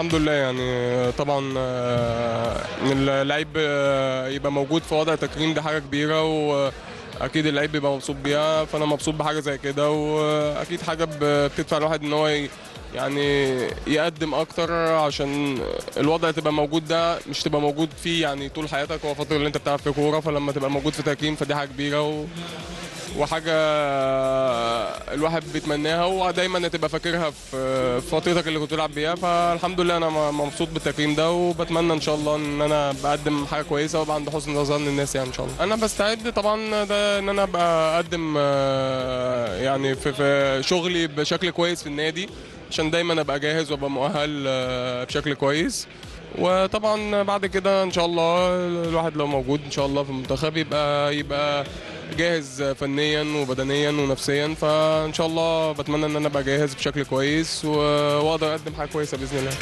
الحمد لله يعني طبعا آه، إن اللعيب آه، يبقى موجود في وضع تكريم دي حاجة كبيرة وأكيد اللعيب بيبقى مبسوط بيها فأنا مبسوط بحاجة زي كده وأكيد حاجة بتدفع الواحد إن هو يعني يقدم أكتر عشان الوضع تبقى موجود ده مش تبقى موجود فيه يعني طول حياتك هو الفترة اللي أنت بتلعب فيها كورة فلما تبقى موجود في تكريم فدي حاجة كبيرة و وحاجة الواحد بيتمناها ودايما هتبقى فاكرها في في فترتك اللي كنت بتلعب بيها. فالحمد لله أنا مبسوط بالتكريم ده وبتمنى إن شاء الله إن أنا بقدم حاجة كويسة وابقى عند حسن ظن الناس يعني إن شاء الله. أنا بستعد طبعا ده إن أنا أبقى أقدم آه، يعني في, في شغلي بشكل كويس في النادي. عشان دايما أبقى جاهز وأبقى مؤهل آه، بشكل كويس. وطبعا بعد كده إن شاء الله الواحد لو موجود إن شاء الله في المنتخب يبقى يبقى جاهز فنيا وبدنيا ونفسيا. فإن شاء الله بتمنى إن أنا أبقى جاهز بشكل كويس وأقدر أقدم حاجة كويسة بإذن الله.